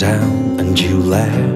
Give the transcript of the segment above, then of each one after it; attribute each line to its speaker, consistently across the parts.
Speaker 1: down and you laugh.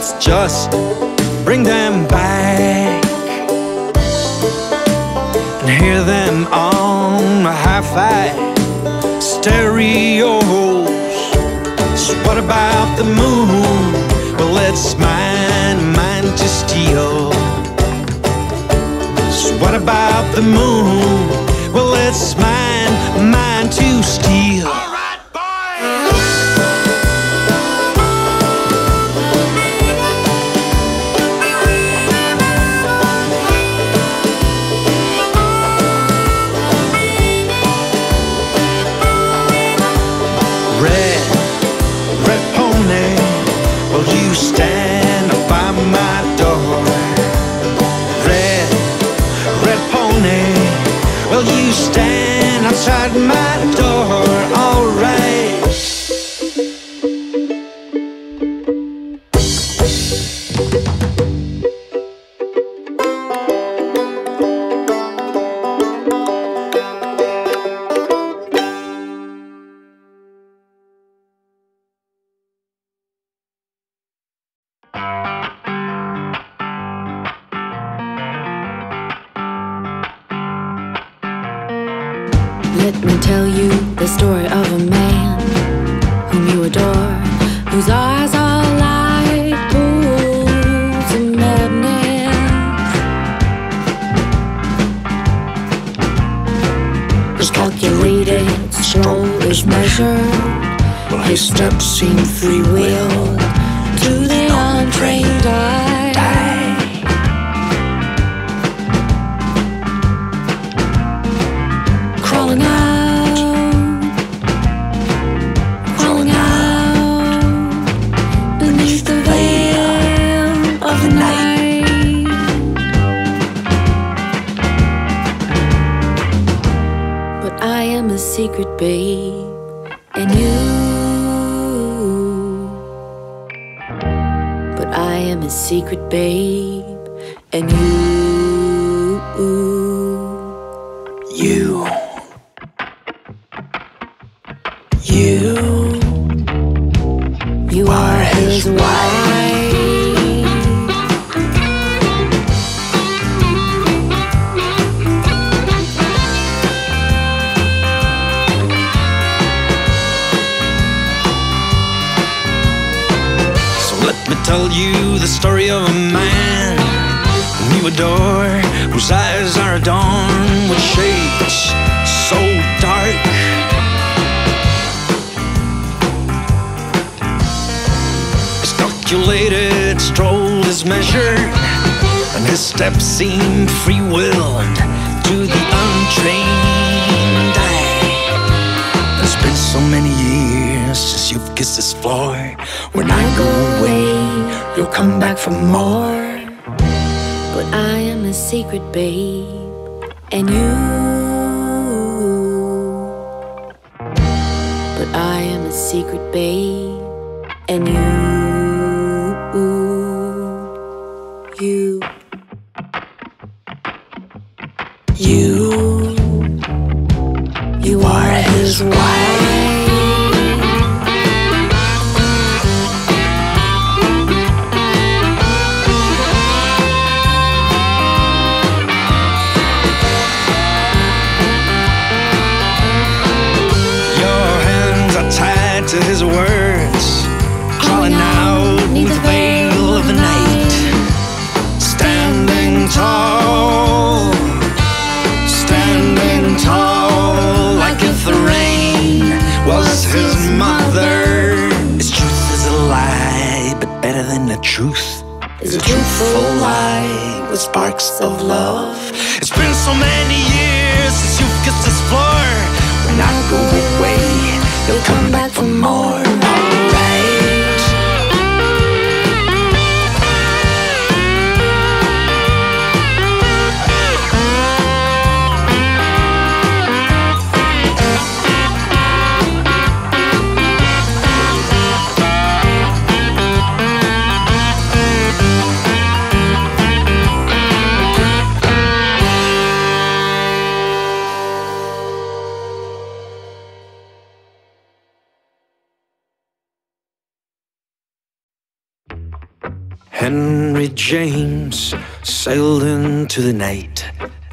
Speaker 1: let's just bring them back and hear them on a hi-fi stereos. So what about the moon? Well, it's mine, mine to steal. So what about the moon? Well, it's mine, mine to steal.
Speaker 2: Is measured, his steps seem free will to the untrained eye. A
Speaker 1: since this floor. When I go away, you'll come back for more.
Speaker 2: But I am a secret babe, and you. But I am a secret babe, and you. You.
Speaker 1: You,
Speaker 2: You are his wife. Truthful lie
Speaker 1: with sparks of love. It's been so many years since you've kissed this floor. When I go away, you'll come back for Henry James sailed into the night.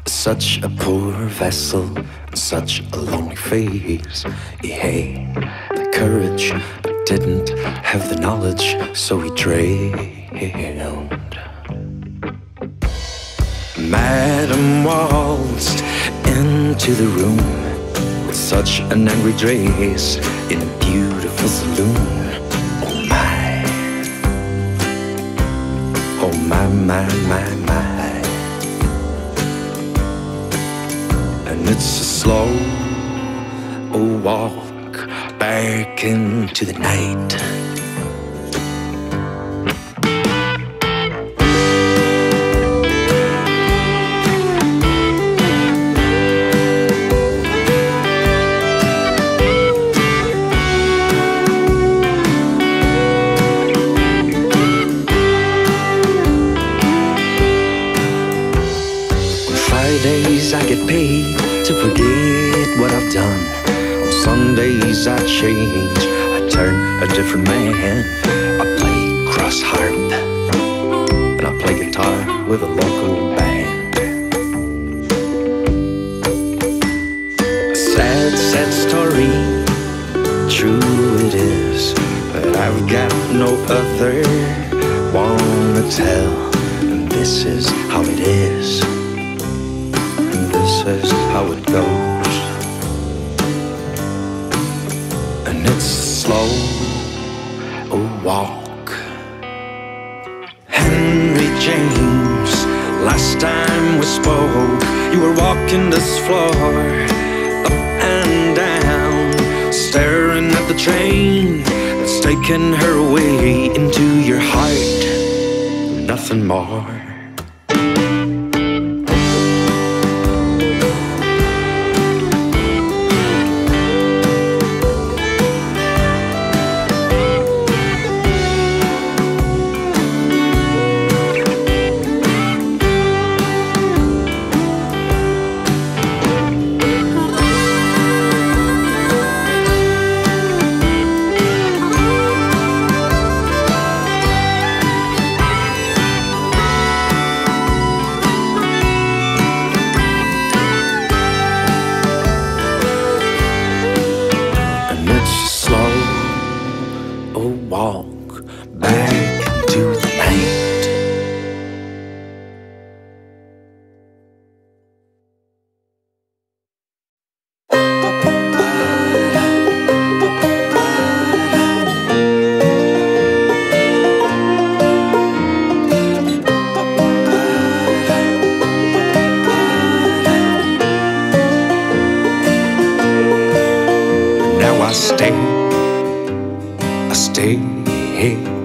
Speaker 1: Such a poor vessel, such a lonely face. He had the courage, but didn't have the knowledge, so he drowned. Madam waltzed into the room with such an angry dress in a beautiful saloon. My, my, my. And it's a slow walk back into the night. Change. I turn a different man. I play cross harp and I play guitar with a local band. A sad, sad story. True it is, but I've got no other one to tell. And this is how it is. Is how it goes. And it's slow a walk. Henry James, last time we spoke, you were walking this floor up and down, staring at the train that's taking her way into your heart. Nothing more. stay, I stay here.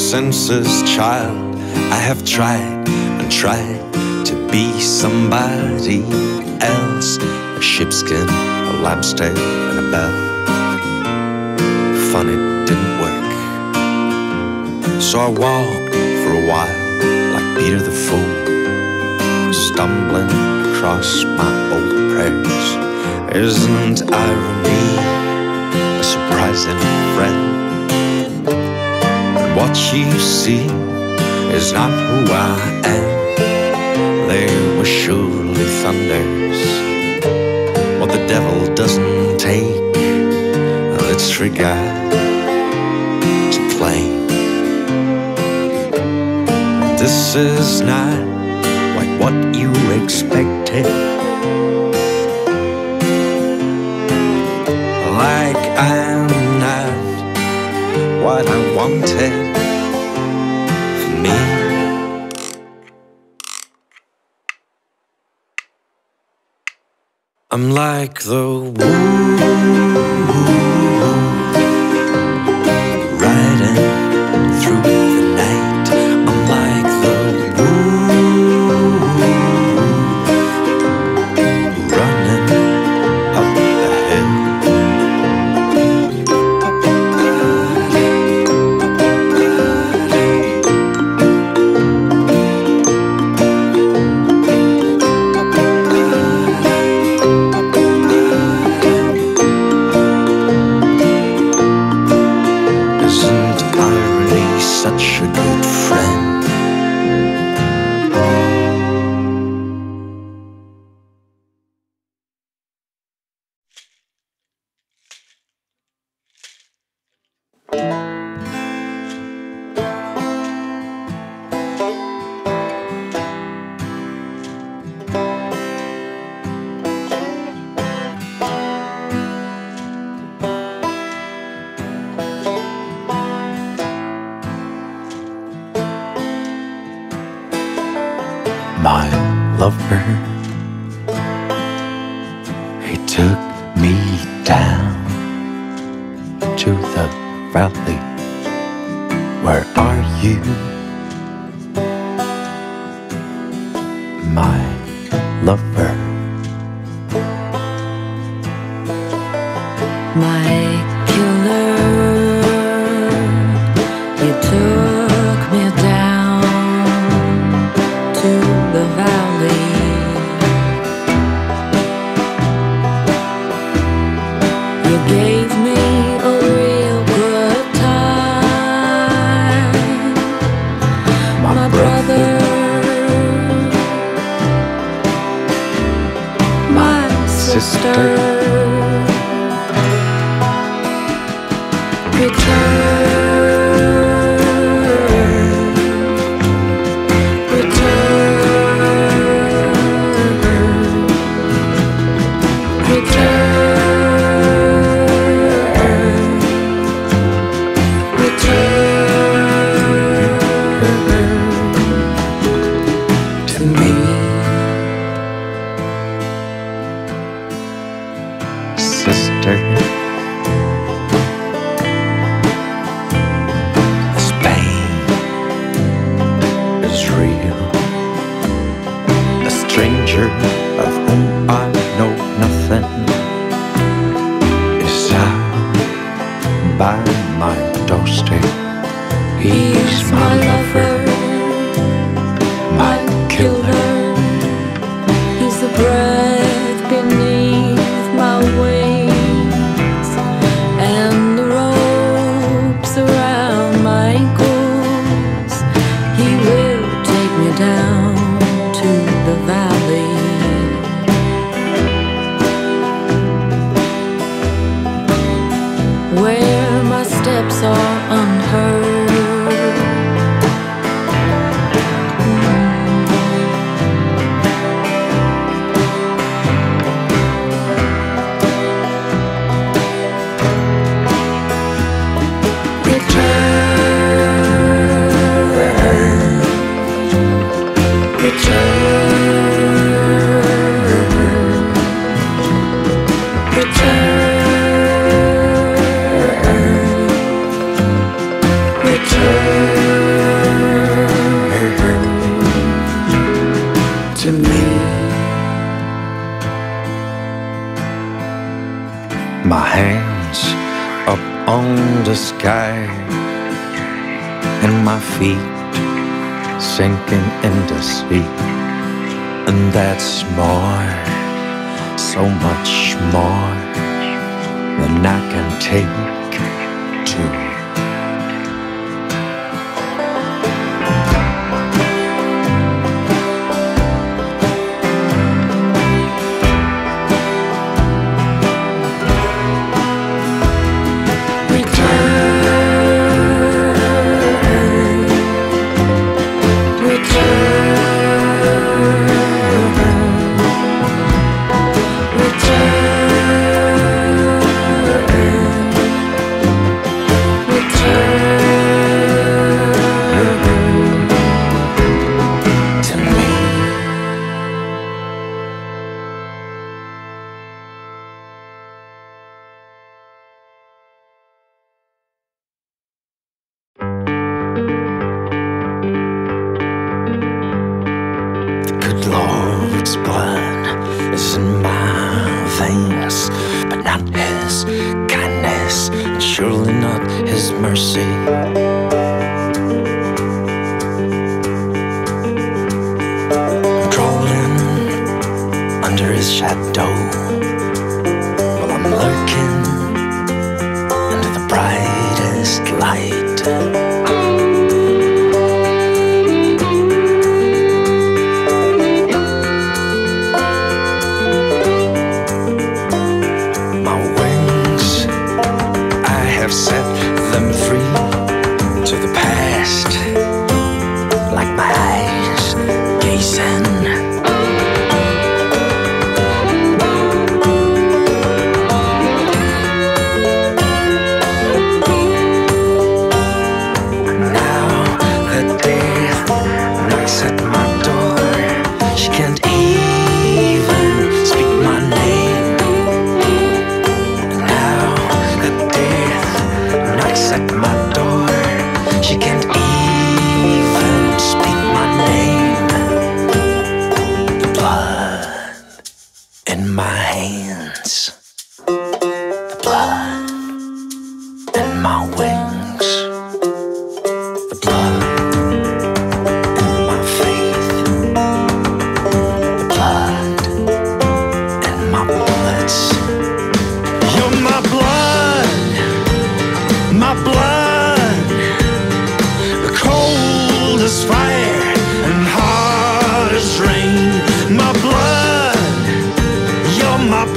Speaker 1: Senses, child. I have tried and tried to be somebody else. A sheepskin, a lamb's tail, and a bell. Fun, it didn't work. So I walked for a while like Peter the Fool, stumbling across my old prayers. Isn't irony a surprising friend? What you see is not who I am. There were surely thunders. What the devil doesn't take, let's regard to play. This is not like what you expected. Like I what I wanted for me. I'm like the wolf.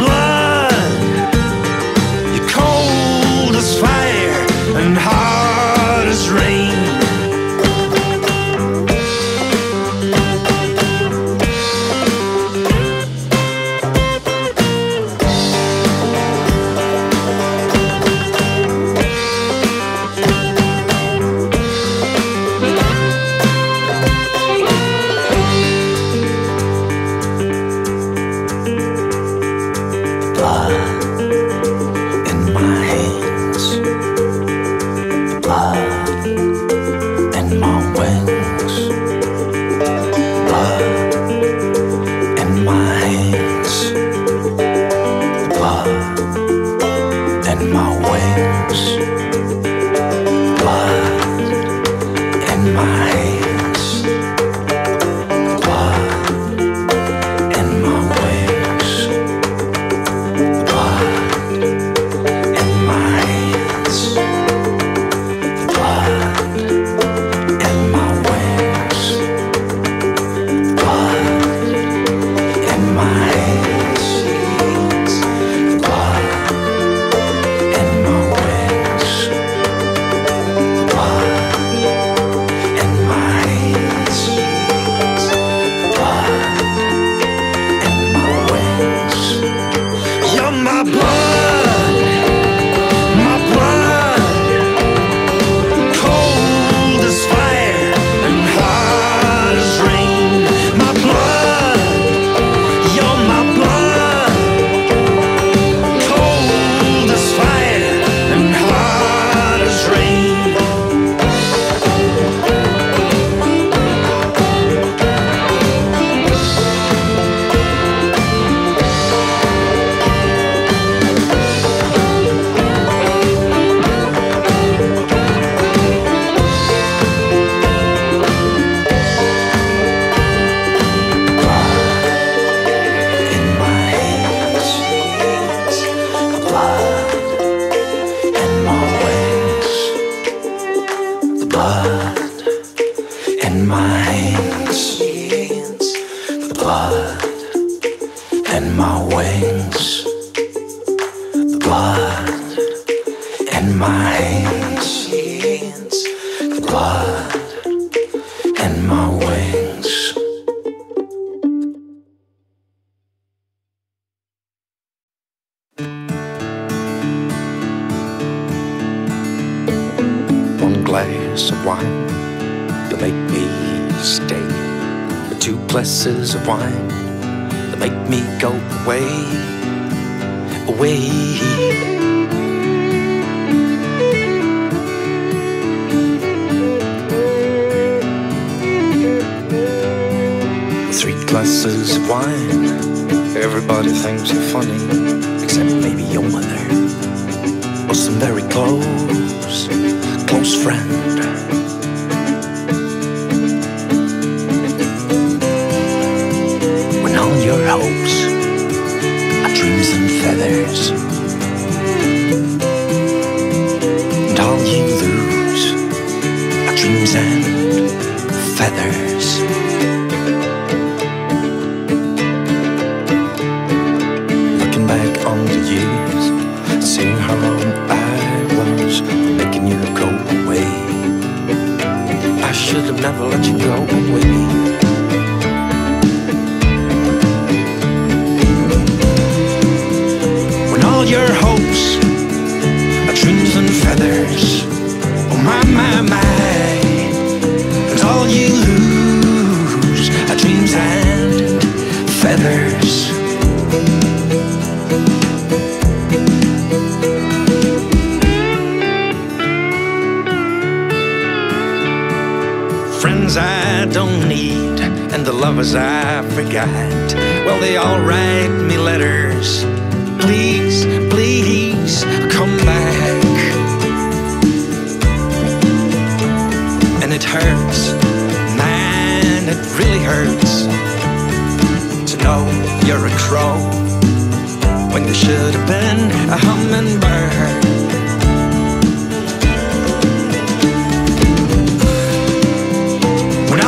Speaker 1: Blood,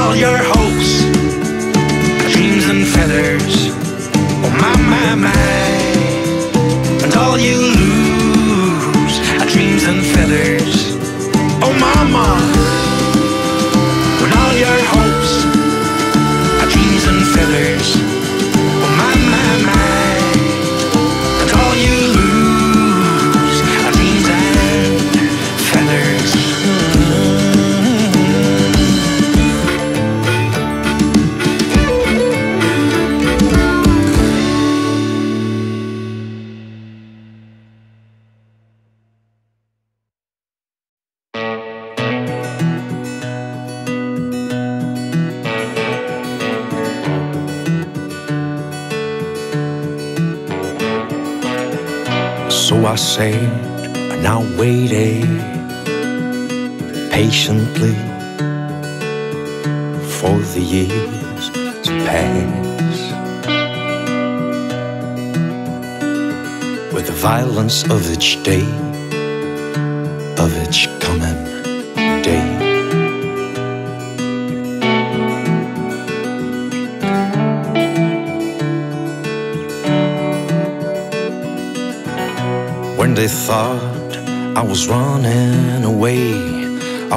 Speaker 1: all your heart.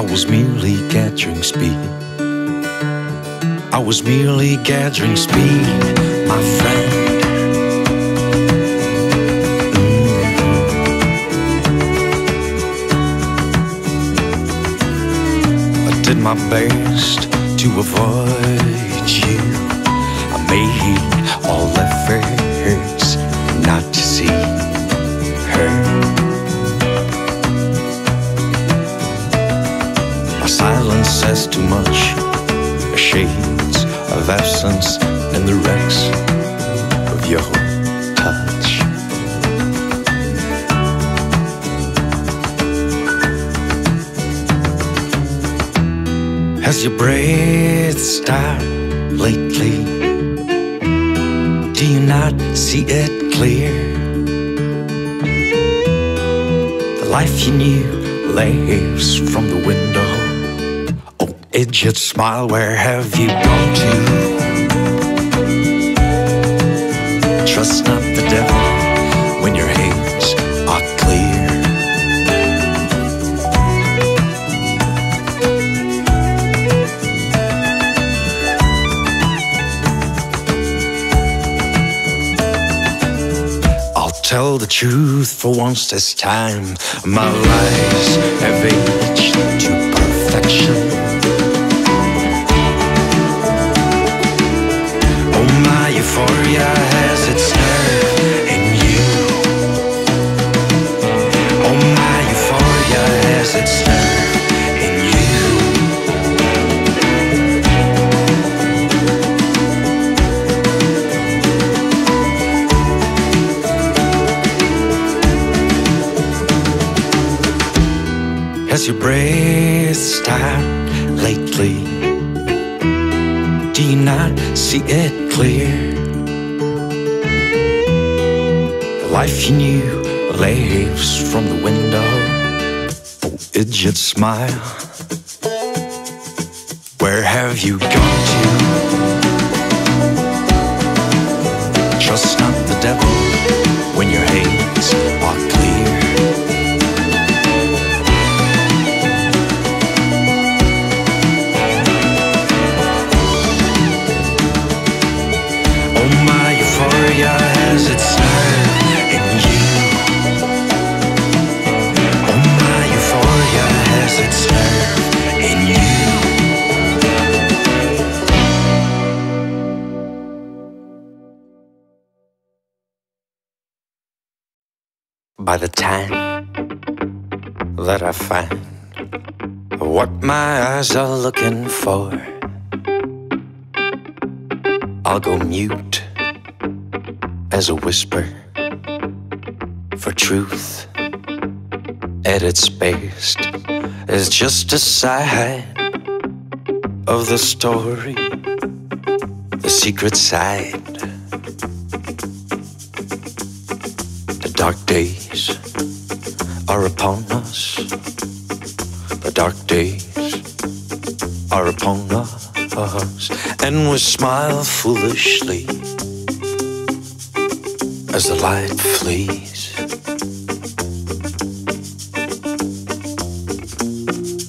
Speaker 1: was merely gathering speed. I was merely gathering speed, my friend. Mm. I did my best to avoid of absence and the wrecks of your touch. Has your breath stopped lately? Do you not see it clear? The life you knew lives from the window idiot smile, where have you gone to? Trust not the devil when your hands are clear. I'll Tell the truth for once this time. My lies have aged to perfection. Your breath stopped lately? Do you not see it clear? The life you knew lives from the window. Oh, idiot smile. Where have you gone to? Eyes are looking for, I'll go mute as a whisper for truth at its best is just a side of the story, the secret side. The dark days are upon us. The dark days are upon us. And we smile foolishly as the light flees.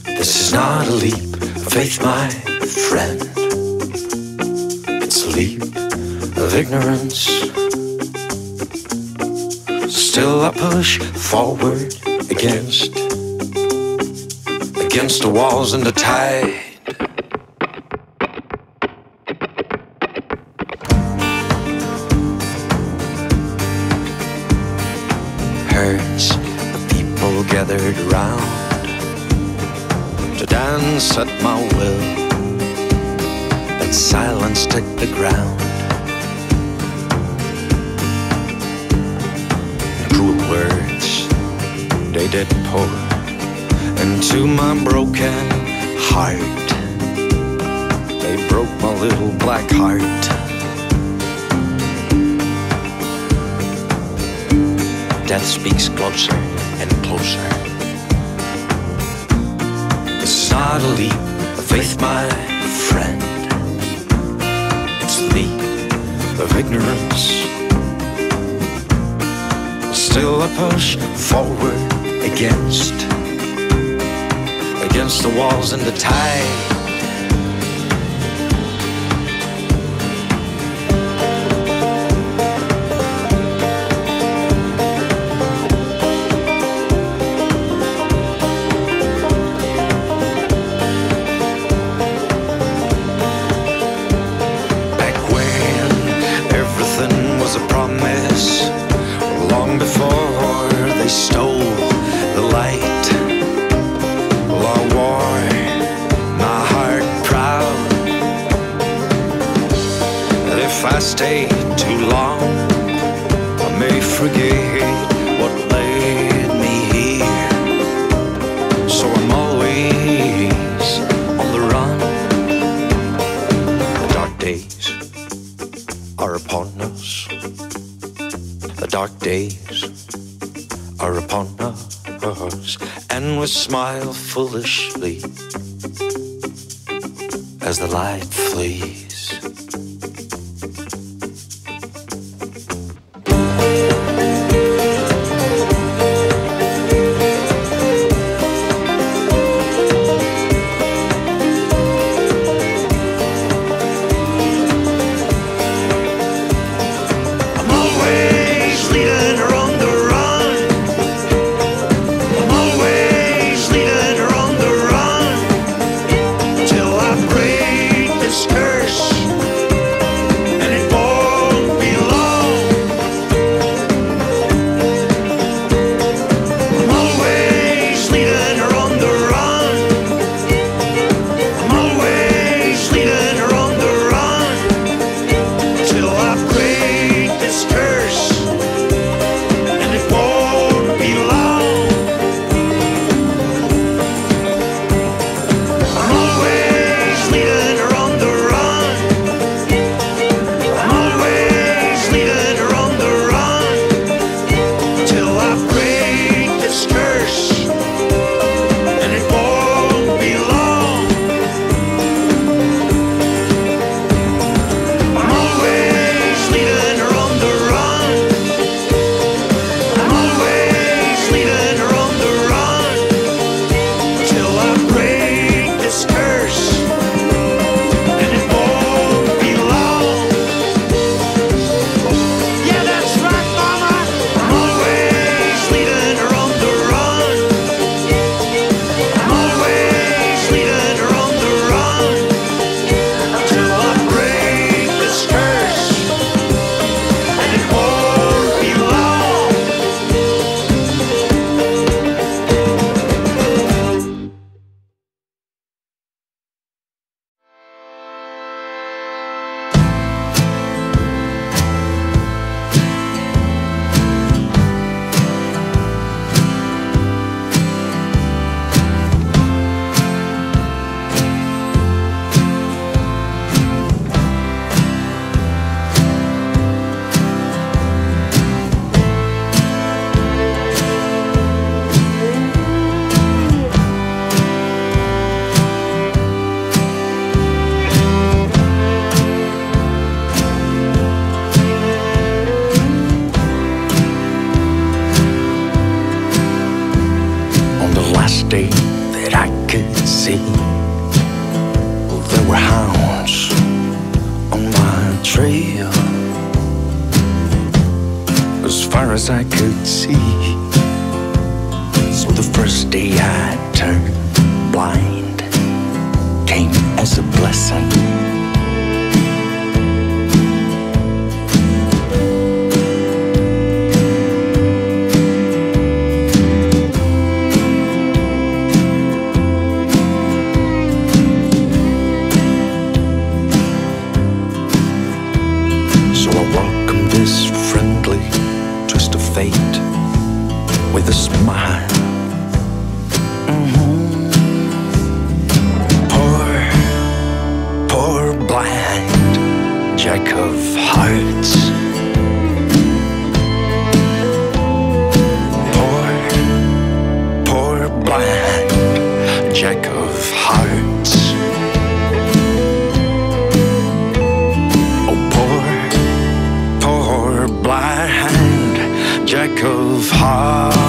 Speaker 1: This is not a leap of faith, my friend. It's a leap of ignorance. Still I push forward against against the walls and the tide. Heart. Death speaks closer and closer. A leap of faith, my friend. It's a leap of ignorance. Still I push forward against against the walls and the tide. of heart.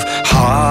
Speaker 1: Sight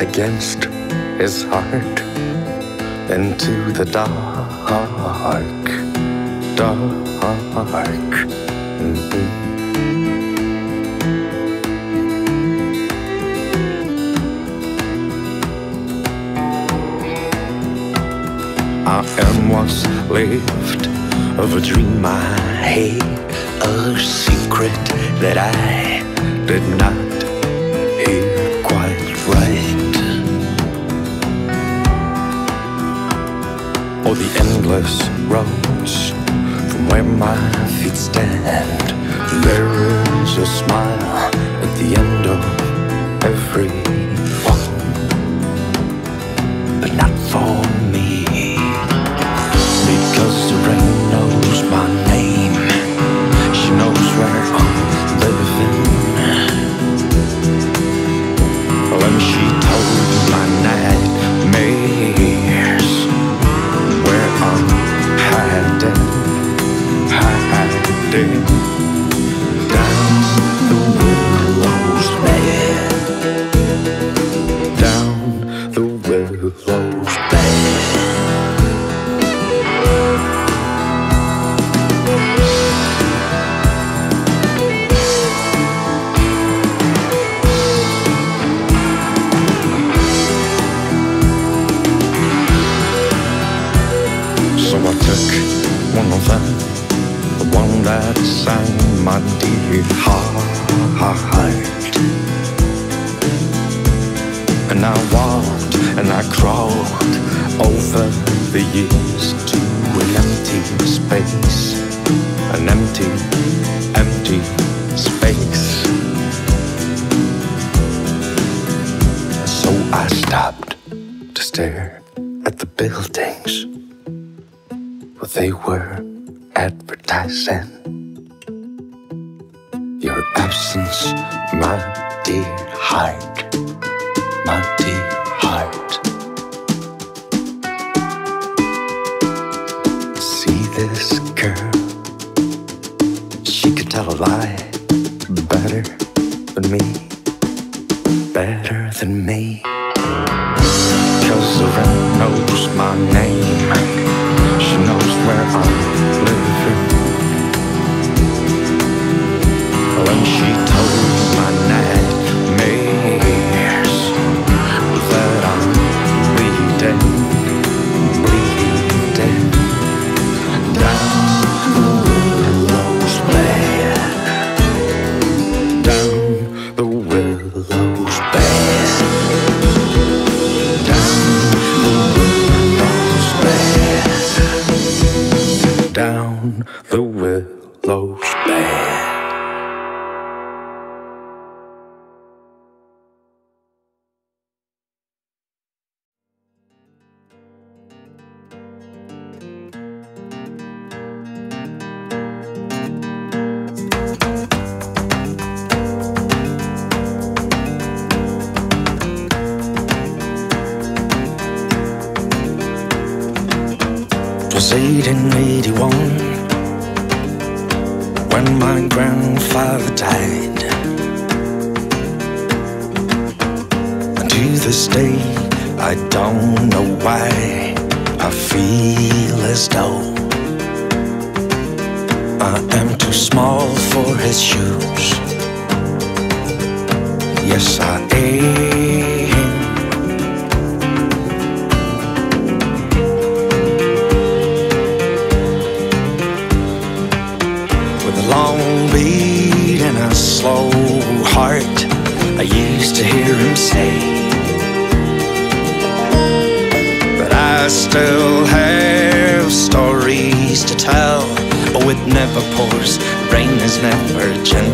Speaker 1: against his heart into the dark, dark. Mm-hmm. I am what's left of a dream I hate, a secret that I did not endless roads from where my feet stand. There is a smile at the end of every walk, but not for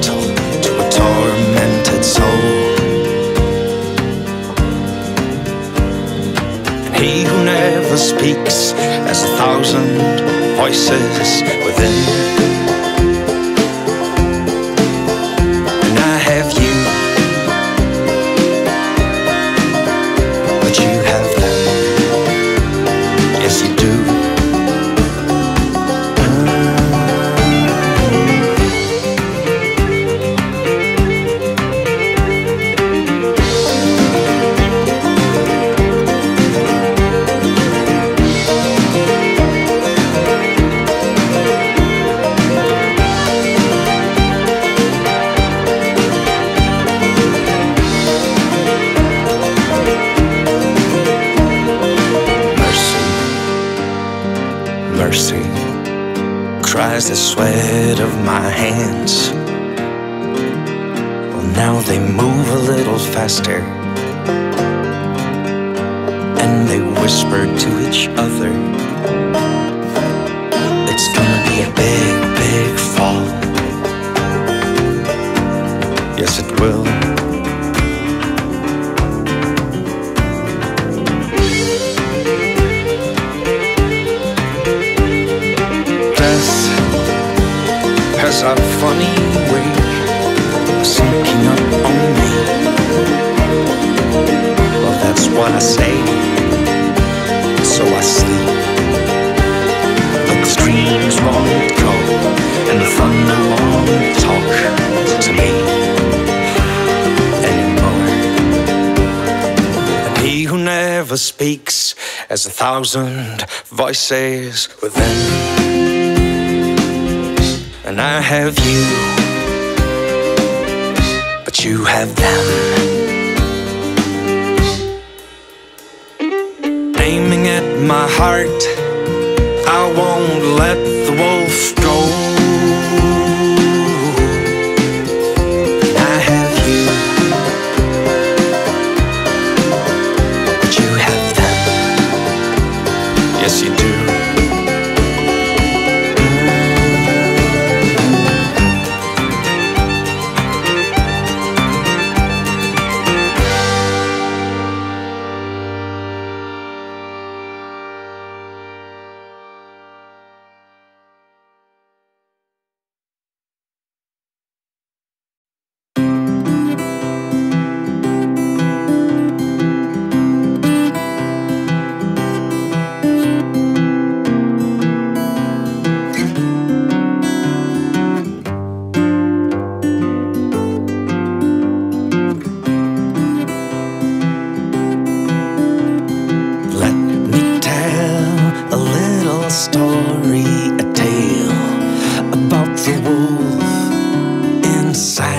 Speaker 1: gentle to a tormented soul. And he who never speaks has a thousand voices within. Mister. speaks as a thousand voices within. And I have you, but you have them. Aiming at my heart, I won't let the world. さ